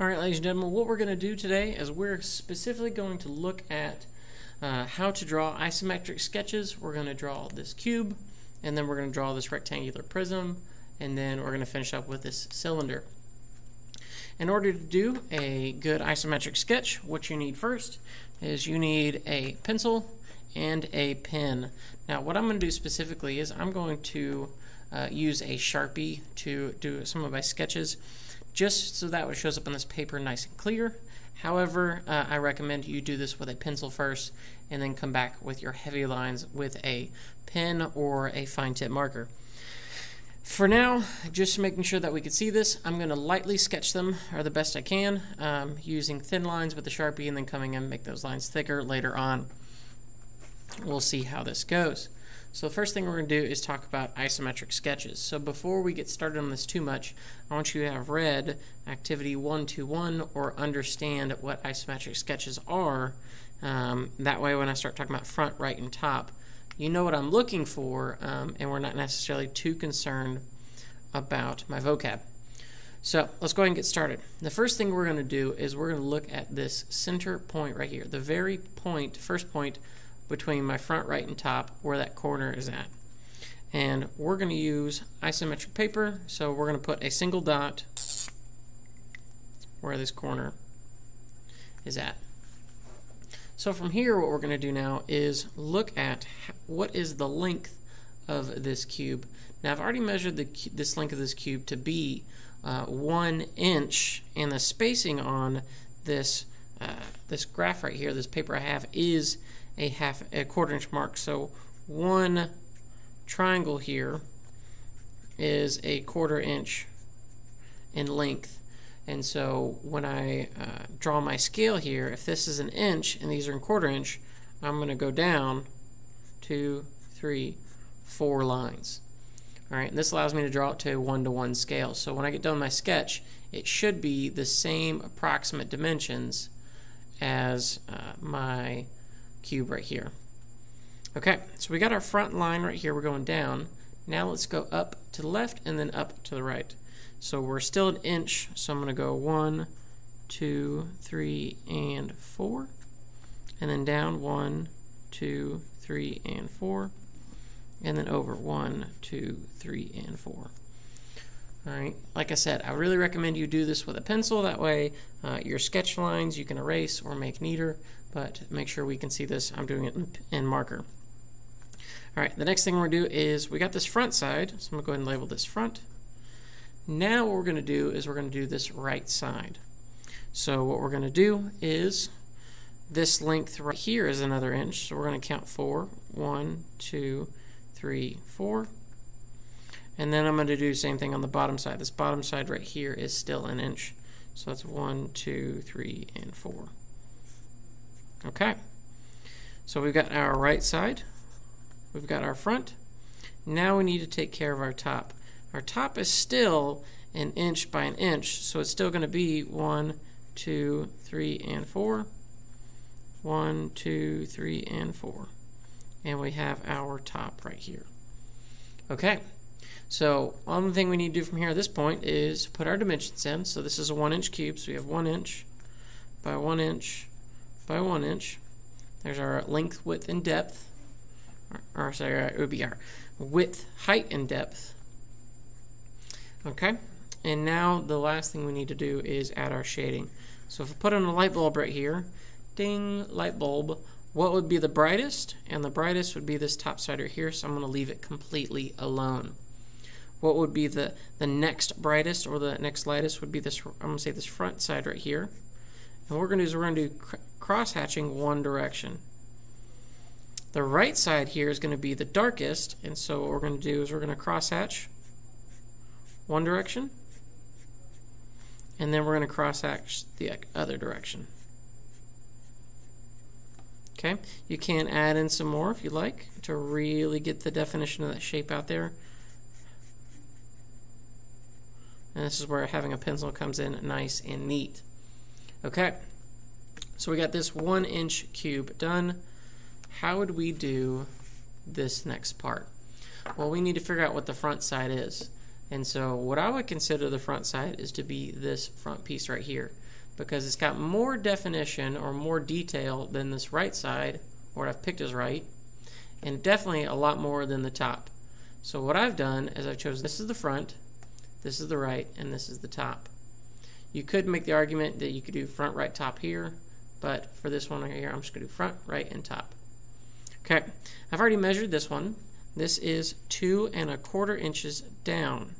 All right, ladies and gentlemen, what we're going to do today is we're specifically going to look at uh, how to draw isometric sketches. We're going to draw this cube, and then we're going to draw this rectangular prism, and then we're going to finish up with this cylinder. In order to do a good isometric sketch, what you need first is you need a pencil and a pen. Now, what I'm going to do specifically is I'm going to uh, use a Sharpie to do some of my sketches just so that it shows up on this paper nice and clear. However, uh, I recommend you do this with a pencil first and then come back with your heavy lines with a pen or a fine tip marker. For now, just making sure that we can see this, I'm going to lightly sketch them or the best I can um, using thin lines with the Sharpie and then coming in and make those lines thicker later on. We'll see how this goes. So the first thing we're going to do is talk about isometric sketches. So before we get started on this too much, I want you to have read activity 121 or understand what isometric sketches are. Um, that way when I start talking about front, right, and top, you know what I'm looking for um, and we're not necessarily too concerned about my vocab. So let's go ahead and get started. The first thing we're going to do is we're going to look at this center point right here, the very point, first point between my front, right, and top where that corner is at. And we're going to use isometric paper, so we're going to put a single dot where this corner is at. So from here, what we're going to do now is look at what is the length of this cube. Now I've already measured the, this length of this cube to be uh, one inch, and the spacing on this uh, this graph right here, this paper I have, is a half a quarter inch mark. So one triangle here is a quarter inch in length. And so when I uh, draw my scale here, if this is an inch and these are in quarter inch, I'm going to go down two, three, four lines. All right, and this allows me to draw it to a one-to-one -one scale. So when I get done my sketch, it should be the same approximate dimensions as uh, my cube right here. Okay, so we got our front line right here. We're going down. Now let's go up to the left and then up to the right. So we're still an inch, so I'm going to go one, two, three, and four. And then down one, two, three, and four. And then over one, two, three, and four. All right, like I said, I really recommend you do this with a pencil. That way, uh, your sketch lines you can erase or make neater, but make sure we can see this. I'm doing it in, marker. All right, the next thing we're going to do is we got this front side, so I'm going to go ahead and label this front. Now what we're going to do is we're going to do this right side. So what we're going to do is this length right here is another inch, so we're going to count four. One, two, three, four. And then I'm going to do the same thing on the bottom side. This bottom side right here is still an inch. So that's one, two, three, and four. Okay. So we've got our right side. We've got our front. Now we need to take care of our top. Our top is still an inch by an inch, so it's still going to be one, two, three, and four. One, two, three, and four. And we have our top right here. Okay. So one thing we need to do from here at this point is put our dimensions in. So this is a one inch cube, so we have one inch by one inch by one inch. There's our length, width, and depth. Or, or sorry, it would be our width, height, and depth. Okay, and now the last thing we need to do is add our shading. So if I put on a light bulb right here, ding, light bulb, what would be the brightest? And the brightest would be this top side right here, so I'm going to leave it completely alone what would be the, the next brightest or the next lightest would be this, I'm going to say this front side right here. And what we're going to do is we're going to do cross hatching one direction. The right side here is going to be the darkest, and so what we're going to do is we're going to cross hatch one direction, and then we're going to cross hatch the other direction. Okay, you can add in some more if you like to really get the definition of that shape out there. And this is where having a pencil comes in nice and neat. Okay, so we got this one inch cube done. How would we do this next part? Well, we need to figure out what the front side is. And so what I would consider the front side is to be this front piece right here because it's got more definition or more detail than this right side, or what I've picked as right, and definitely a lot more than the top. So what I've done is I've chosen this is the front, this is the right, and this is the top. You could make the argument that you could do front, right, top here, but for this one right here, I'm just going to do front, right, and top. Okay, I've already measured this one. This is two and a quarter inches down.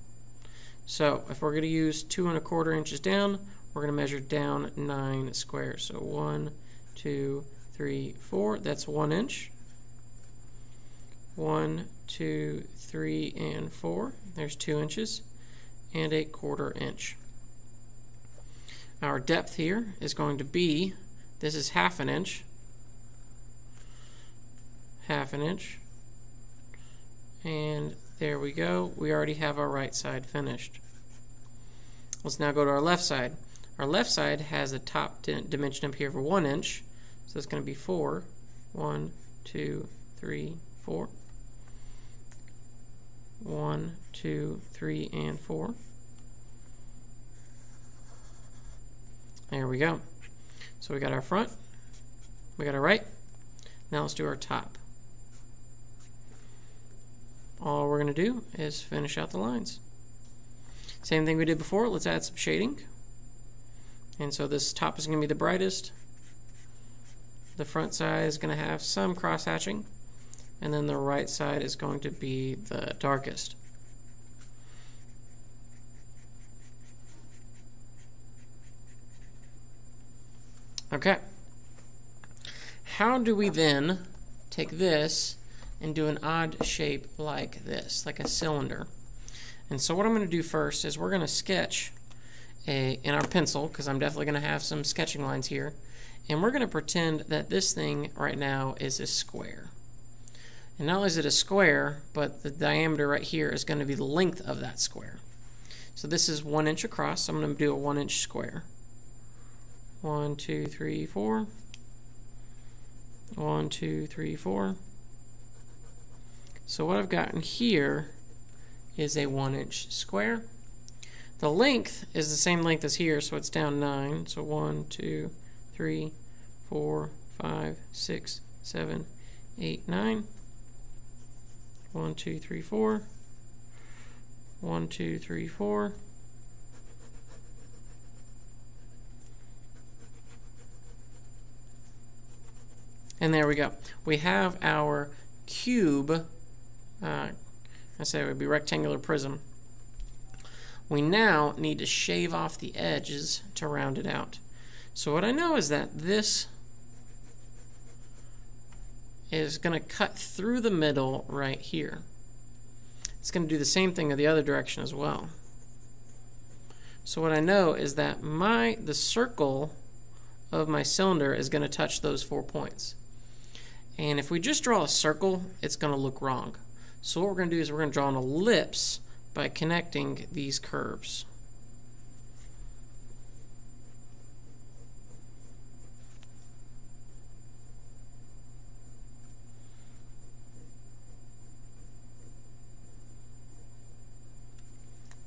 So if we're going to use two and a quarter inches down, we're going to measure down 9 squares. So one, two, three, four. That's 1 inch. One, two, three, and 4. There's 2 inches. And a quarter inch. Our depth here is going to be, this is half an inch. Half an inch. And there we go. We already have our right side finished. Let's now go to our left side. Our left side has a top dimension up here for 1 inch. So it's going to be 4. 1, 2, 3, 4. 1, 2, 3, and 4. There we go. So we got our front, we got our right. Now let's do our top. All we're going to do is finish out the lines. Same thing we did before, let's add some shading. And so this top is going to be the brightest. The front side is going to have some cross hatching. And then the right side is going to be the darkest. Okay. How do we then take this and do an odd shape like this, like a cylinder? And so what I'm going to do first is we're going to sketch a, in our pencil, because I'm definitely going to have some sketching lines here, and we're going to pretend that this thing right now is a square. And not only is it a square, but the diameter right here is going to be the length of that square. So this is one inch across, so I'm going to do a one inch square. One, two, three, four. One, two, three, four. So what I've gotten here is a one inch square. The length is the same length as here, so it's down 9. So 1, 2, 3, 4, 5, 6, 7, 8, 9. 1, 2, 3, 4. 1, 2, 3, 4. And there we go. We have our cube, uh, I say it would be rectangular prism. We now need to shave off the edges to round it out. So what I know is that this is going to cut through the middle right here. It's going to do the same thing in the other direction as well. So what I know is that my the circle of my cylinder is going to touch those four points. And if we just draw a circle, it's going to look wrong. So what we're going to do is we're going to draw an ellipse by connecting these curves.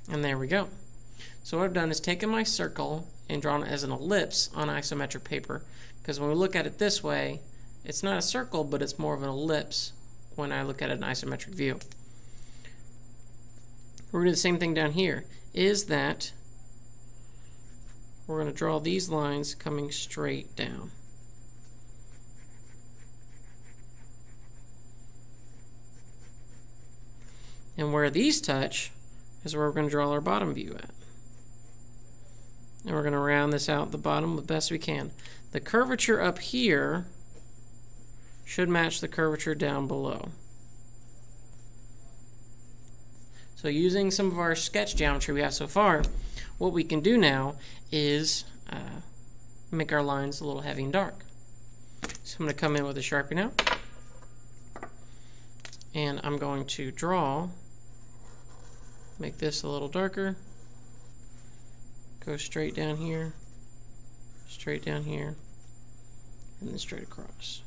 And there we go. So what I've done is taken my circle and drawn it as an ellipse on isometric paper. Because when we look at it this way, it's not a circle, but it's more of an ellipse when I look at an isometric view. We're going to do the same thing down here. Is that we're going to draw these lines coming straight down. And where these touch is where we're going to draw our bottom view at. And we're going to round this out the bottom the best we can. The curvature up here should match the curvature down below. So using some of our sketch geometry we have so far, what we can do now is uh, make our lines a little heavy and dark. So I'm going to come in with a Sharpie now. And I'm going to draw, make this a little darker, go straight down here, straight down here, and then straight across.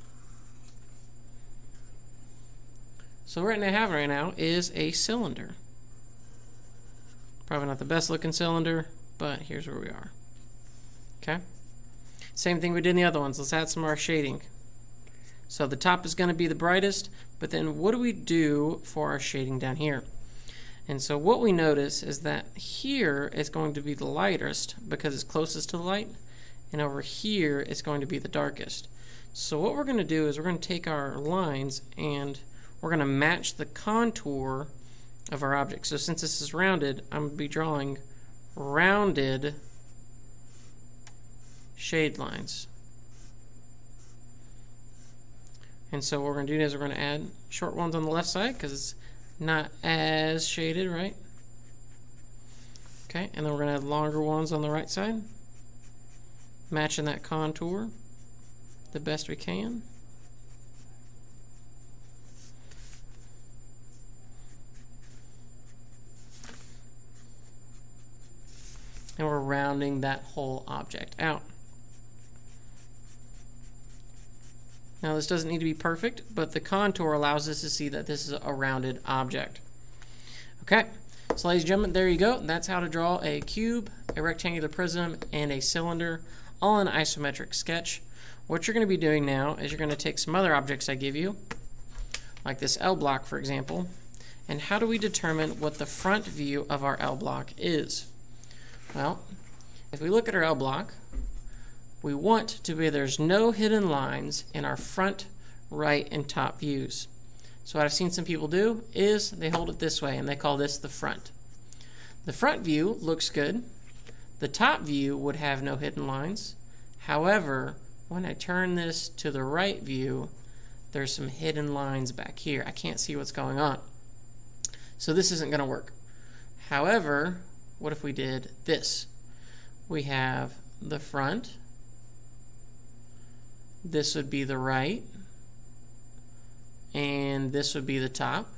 So now I have right now is a cylinder. Probably not the best looking cylinder, but here's where we are. Okay. Same thing we did in the other ones. Let's add some more shading. So the top is going to be the brightest, but then what do we do for our shading down here? And so what we notice is that here is going to be the lightest because it's closest to the light, and over here it's going to be the darkest. So what we're going to do is we're going to take our lines and we're going to match the contour of our object. So since this is rounded, I'm going to be drawing rounded shade lines. And so what we're going to do is we're going to add short ones on the left side because it's not as shaded, right? Okay, and then we're going to add longer ones on the right side, matching that contour the best we can. Rounding that whole object out. Now this doesn't need to be perfect, but the contour allows us to see that this is a rounded object. Okay, so ladies and gentlemen, there you go. That's how to draw a cube, a rectangular prism, and a cylinder all in isometric sketch. What you're going to be doing now is you're going to take some other objects I give you, like this L block for example, and how do we determine what the front view of our L block is? Well, if we look at our L block, we want to be there's no hidden lines in our front, right, and top views. So what I've seen some people do is they hold it this way and they call this the front. The front view looks good. The top view would have no hidden lines. However, when I turn this to the right view, there's some hidden lines back here. I can't see what's going on. So this isn't going to work. However, what if we did this? We have the front, this would be the right, and this would be the top.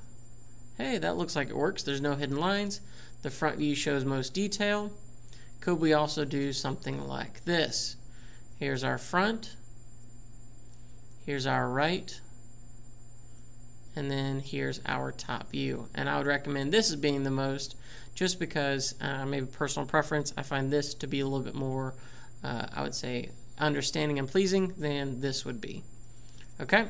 Hey, that looks like it works. There's no hidden lines. The front view shows most detail. Could we also do something like this? Here's our front. Here's our right. And then here's our top view. And I would recommend this as being the most just because uh, maybe personal preference. I find this to be a little bit more, uh, I would say, understanding and pleasing than this would be. Okay,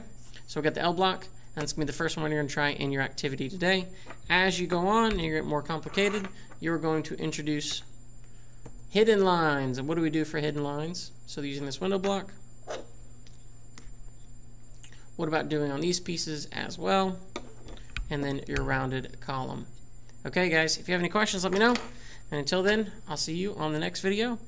so we got the L block, and going to be the first one you're to try in your activity today. As you go on and you get more complicated, you're going to introduce hidden lines. And what do we do for hidden lines? So using this window block. What about doing on these pieces as well? And then your rounded column. Okay, guys, if you have any questions, let me know. And until then, I'll see you on the next video.